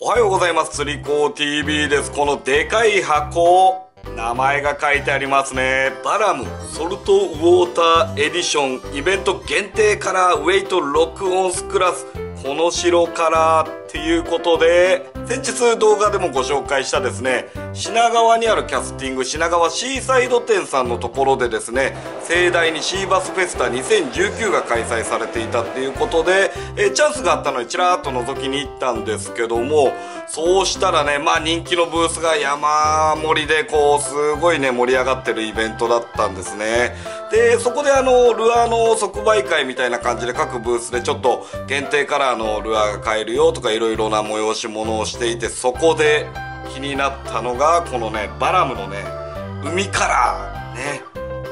おはようございます。釣り子 TV です。このでかい箱名前が書いてありますね。バラムソルトウォーターエディションイベント限定カラーウェイト6オンスクラス。この城カラーっていうことで先日動画でもご紹介したですね品川にあるキャスティング品川シーサイド店さんのところでですね盛大にシーバスフェスタ2019が開催されていたっていうことでえチャンスがあったのでちらっと覗きに行ったんですけどもそうしたらねまあ人気のブースが山盛りでこうすごいね盛り上がってるイベントだったんですね。でそこであのルアーの即売会みたいな感じで各ブースでちょっと限定カラーのルアーが買えるよとかいろいろな催し物をしていてそこで気になったのがこのねバラムのね海カラーね。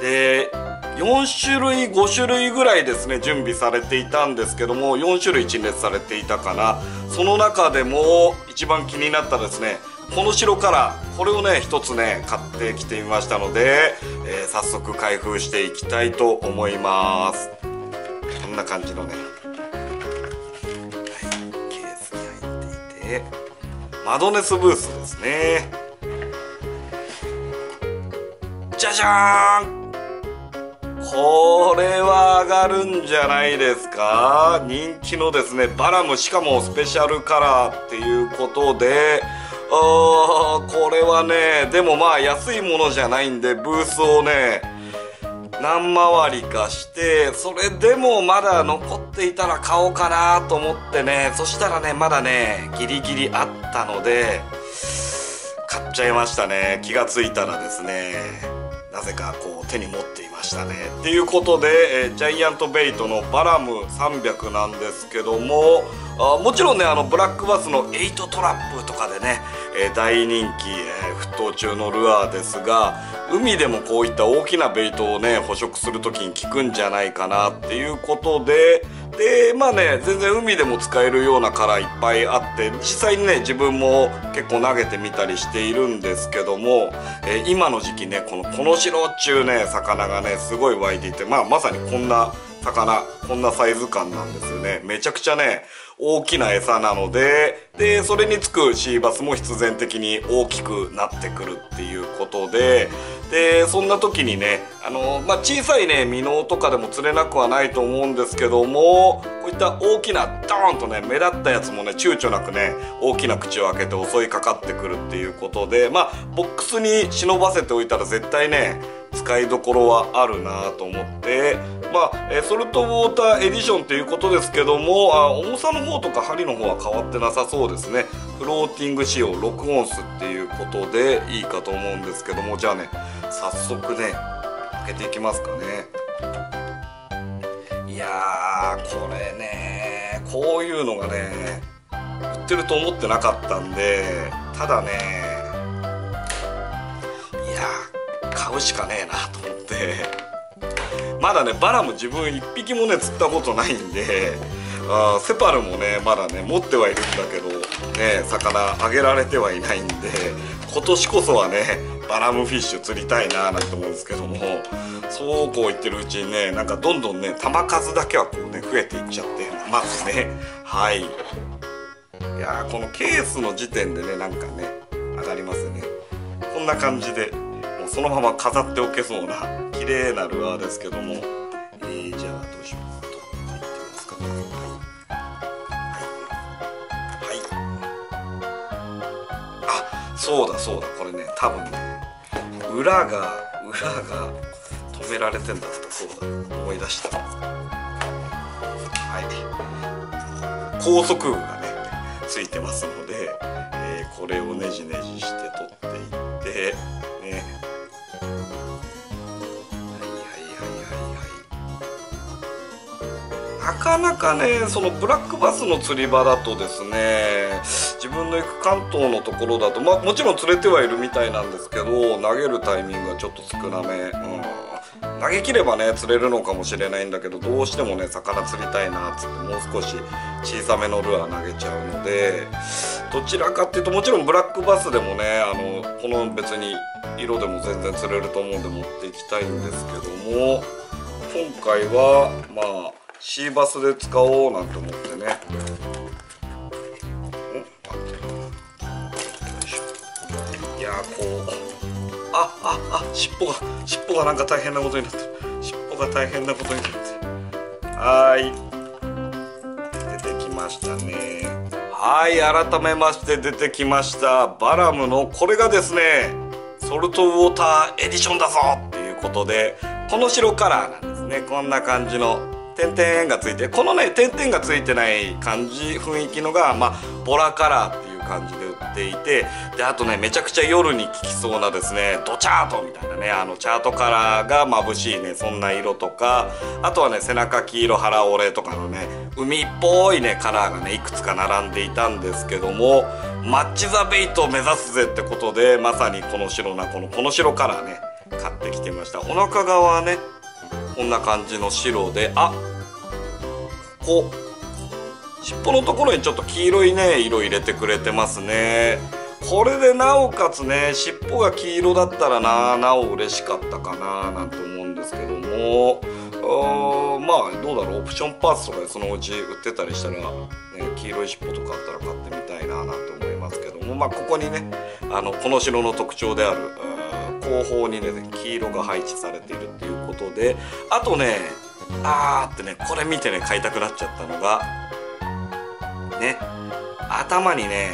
で4種類5種類ぐらいですね準備されていたんですけども4種類陳列されていたかな。その中でも一番気になったですねこの白カラーこれをね一つね買ってきてみましたので、えー、早速開封していきたいと思います。こんな感じのね、はい、ケースに入っていて。マドネスブースですね。じゃじゃーん。これは上がるんじゃないですか？人気のですねバラムしかもスペシャルカラーっていうことで。あーこれはねでもまあ安いものじゃないんでブースをね何回りかしてそれでもまだ残っていたら買おうかなと思ってねそしたらねまだねギリギリあったので買っちゃいましたね。気がついたらですねなぜかこう手に持っていましたね。っていうことで、え、ジャイアントベイトのバラム300なんですけどもあもちろんねあのブラックバスの8トラップとかでね、えー、大人気、えー、沸騰中のルアーですが海でもこういった大きなベイトをね捕食する時に効くんじゃないかなっていうことででまあね全然海でも使えるようなカラーいっぱいあって実際にね自分も結構投げてみたりしているんですけども、えー、今の時期ねこのこの白っちゅうね魚がねすごい湧いていてまあまさにこんな魚こんなサイズ感なんですよね。めちゃくちゃね大きな餌なのででそれにつくシーバスも必然的に大きくなってくるっていうことででそんな時にねあの、まあ、小さいねミノとかでも釣れなくはないと思うんですけどもこういった大きなドーンとね目立ったやつもね躊躇なくね大きな口を開けて襲いかかってくるっていうことでまあボックスに忍ばせておいたら絶対ね使いどころはあるなと思ってまあ、ソルトウォーターエディションということですけどもあ重さの方とか針の方は変わってなさそうですね。フローティング仕様6オンスっていうことでいいかと思うんですけども。じゃあね早速ね開けていきますかね。いやーこれねこういうのがね売ってると思ってなかったんでただねいや買うしかねえなと思って。まだねバラも自分1匹もね釣ったことないんであセパルもねまだね持ってはいるんだけどね魚あげられてはいないんで 今年こそはねバラムフィッシュ釣りたいななんて思うんですけどもそうこう言ってるうちにねなんかどんどんね球数だけはこうね増えていっちゃってまずねはい。いやこのケースの時点でねなんかね上がりますよね。こんな感じでもうそのまま飾っておけそうな綺麗なルアーですけども。えー、じゃあどうしますか入ってますかね。そうだそうだ。これね多分ね裏が裏が止められてんだったそうだ思い出した。はい高速部がねついてますので、えー、これをねじねじして取ってかなかねそのブラックバスの釣り場だとですね自分の行く関東のところだとまあもちろん釣れてはいるみたいなんですけど投げるタイミングがちょっと少なめ、うん、投げ切ればね釣れるのかもしれないんだけどどうしてもね魚釣りたいなっつってもう少し小さめのルアー投げちゃうのでどちらかっていうともちろんブラックバスでもねあのこの別に色でも全然釣れると思うんで持っていきたいんですけども今回はまあシーバスで使おうなんて思ってね。お待って。こう。あああ尻尾が尻尾がなんか大変なことになってる。尻尾が大変なことになってる。はい。出てきましたね。はい改めまして出てきました。バラムのこれがですねソルトウォーターエディションだぞっていうことでこの白カラーなんですね。こんな感じの。点々がついてこのね点々がついてない感じ雰囲気のが、まあ、ボラカラーっていう感じで売っていてであとねめちゃくちゃ夜に効きそうなですねドチャートみたいなねあのチャートカラーが眩しいねそんな色とかあとはね背中黄色腹折れとかのね海っぽいねカラーがねいくつか並んでいたんですけどもマッチ・ザ・ベイトを目指すぜってことでまさにこの白なこのこの白カラーね買ってきてました。お腹側はねこんな感じの白であここ尻尾のところにちょっと黄色いね色入れてくれてますね。これでなおかつね尻尾が黄色だったらななお嬉しかったかななんて思うんですけども。まあどうだろうオプションパーツとかでそのうち売ってたりしたら、ね、黄色い尻尾とかあったら買ってみたいななんて思いますけども。まあここにねあのこの城の特徴である後方にね黄色が配置されているっていうことであとねあーってねこれ見てね買いたくなっちゃったのがね頭にね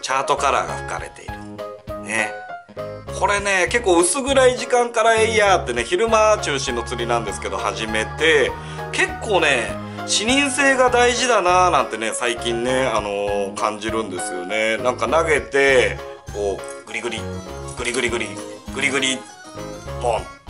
チャートカラーが吹かれている。ね。これね結構薄暗い時間からえいやーってね昼間中心の釣りなんですけど始めて結構ね視認性が大事だなーなんてね最近ね、あのー、感じるんですよね。なんか投げてこうグリグリグリグリグリグリグリポン。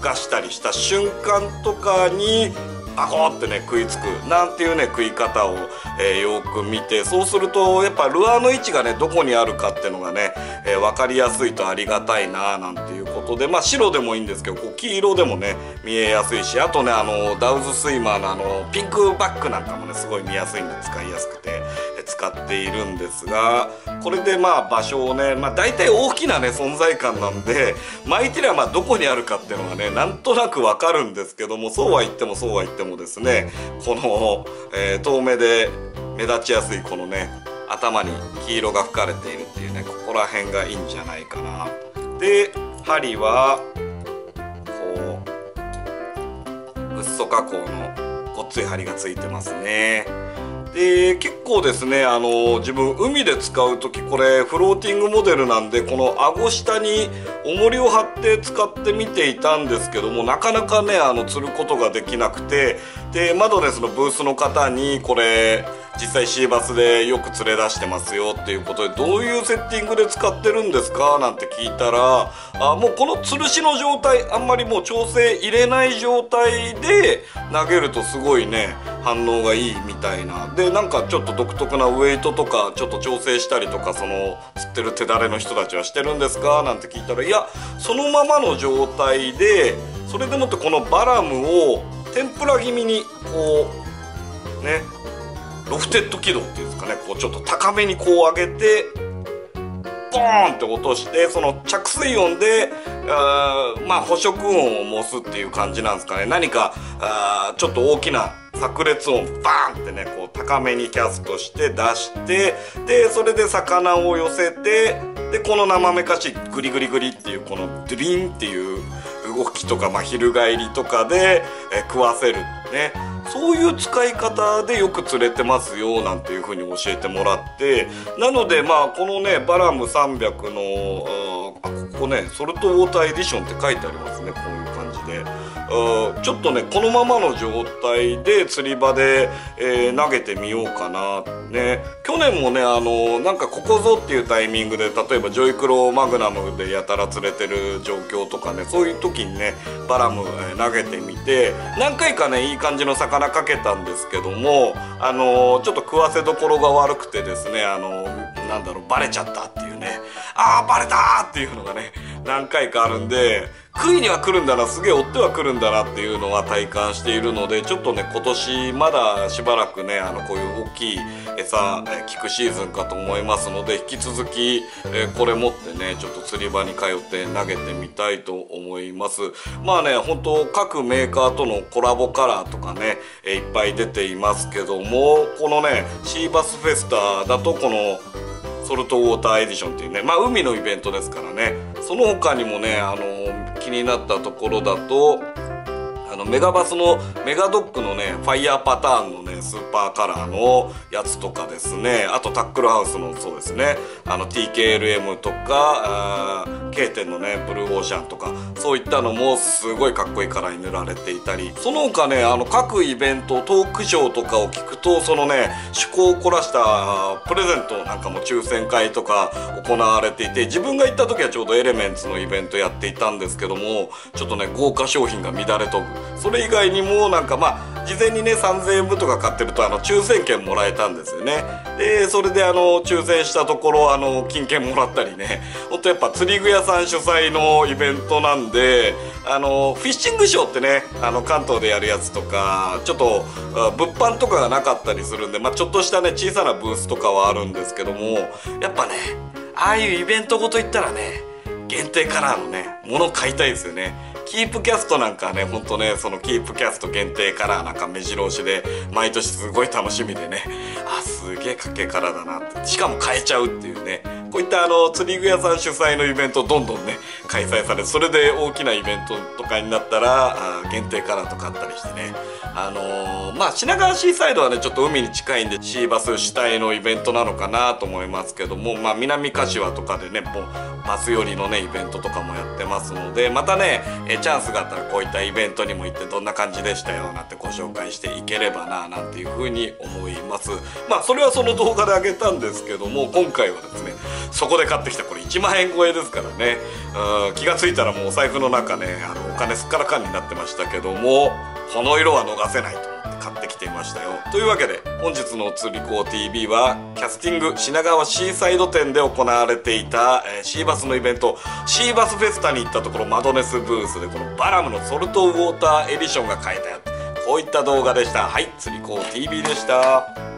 かしたりした瞬間とかにパコってね食いつくなんていうね食い方を、えー、よく見てそうするとやっぱルアーの位置がねどこにあるかっていうのがね、えー、分かりやすいとありがたいななんていうことでまあ白でもいいんですけどこう黄色でもね見えやすいしあとねあのダウズスイマーのあのピンクバッグなんかもねすごい見やすいんで使いやすくてえ。使っているんですがこれでまあ場所をね、まあ、大体大きなね存在感なんで巻いてりゃまあどこにあるかっていうのがねなんとなくわかるんですけどもそうは言ってもそうは言ってもですねこの、えー、遠目で目立ちやすいこのね頭に黄色が吹かれているっていうねここら辺がいいんじゃないかな。で針はこうフッ素加工のごっつい針がついてますね。で結構ですねあの自分海で使う時これフローティングモデルなんでこの顎下に重りを貼って使ってみていたんですけどもなかなかねあの釣ることができなくてでマドレスのブースの方にこれ実際シーバスでよく連れ出してますよっていうことでどういうセッティングで使ってるんですか？なんて聞いたらあもうこの吊るしの状態あんまりもう調整入れない状態で投げるとすごいね反応がいいみたいな。でなんかちょっと独特なウエイトとかちょっと調整したりとかその釣ってる手だれの人たちはしてるんですか？なんて聞いたらいやそのままの状態でそれでもってこのバラムを天ぷら気味にこうねロフテッド軌道っていうんですかね。こうちょっと高めにこう上げてボーンって落としてその着水音であまあ捕食音を申すっていう感じなんですかね。何かあちょっと大きな炸裂音バーンってねこう高めにキャストして出してでそれで魚を寄せてでこの生めかしグリグリグリっていうこのドゥリンっていう動きとか、まあ、翻りとかで、え食わせるね。そういう使い方でよく釣れてますよなんていうふうに教えてもらってなのでまあこのねバラム300のあここねソルトウォーターエディションって書いてありますねこうで。ちょっとねこのままの状態で釣り場で、えー、投げてみようかなね去年もねあのなんかここぞっていうタイミングで例えばジョイクロマグナムでやたら釣れてる状況とかねそういう時にねバラム、え、投げてみて何回かねいい感じの魚かけたんですけどもあのちょっと食わせどころが悪くてですねあのなんだろうバレちゃったっていうねああバレたっていうのがね何回かあるんで食いには来るんだなすげえ追っては来るんだなっていうのは体感しているのでちょっとね今年まだしばらくねあのこういう大きい餌効くシーズンかと思いますので引き続き、えこれ持ってねちょっと釣り場に通って投げてみたいと思います。まあね本当各メーカーとのコラボカラーとかねえいっぱい出ていますけどもこのねシーバスフェスタだとこのソルトウォーターエディションっていうねまあ海のイベントですからね。その他にもねあの気になったところだとあのメガバスのメガドックのねファイヤーパターンのねスーパーカラーのやつとかですね。あとタックルハウスのそうですね。あの TKLM とか K 点のねブルーオーシャンとかそういったのもすごいかっこいいカラーに塗られていたり。その他ねあの各イベントトークショーとかを聞くとそのね趣向を凝らしたプレゼントなんかも抽選会とか行われていて自分が行った時はちょうどエレメンツのイベントやっていたんですけどもちょっとね豪華商品が乱れ飛ぶ。それ以外にもなんかまあ事前にね3000円分とか買ってるとあの抽選券もらえたんですよね。でそれであの抽選したところあの金券もらったりね。ほんとやっぱ釣り具屋さん主催のイベントなんであのフィッシングショーってねあの関東でやるやつとかちょっと物販とかがなかったりするんで、まあ、ちょっとしたね小さなブースとかはあるんですけどもやっぱねああいうイベントごといったらね限定カラーのねもの買いたいですよね。キープキャストなんかねほんとねそのキープキャスト限定カラーなんか目白押しで毎年すごい楽しみでね。あすげえかけカラーだなって。しかも買えちゃうっていうね。こういったあの釣り具屋さん主催のイベントどんどんね開催されそれで大きなイベントとかになったらあ限定カラーとかあったりしてね。あのー、まあ品川シーサイドはねちょっと海に近いんでシーバス主体のイベントなのかなと思いますけどもまあ南柏とかでねもうバス寄りのねイベントとかもやってますのでまたねえチャンスがあったらこういったイベントにも行ってどんな感じでしたよなんてご紹介していければななんていうふうに思います。まあそれはその動画であげたんですけども今回はですねそこで買ってきたこれ1万円超えですからね。うん気が付いたらもうお財布の中ねあのお金すっからかんになってましたけどもこの色は逃せないと。ましたよ。というわけで本日の釣り子 TV はキャスティング品川シーサイド店で行われていた、えー、シーバスのイベントシーバスフェスタに行ったところマドネスブースでこのバラムのソルトウォーターエディションが買えたやつこういった動画でしたはい釣り子 TV でした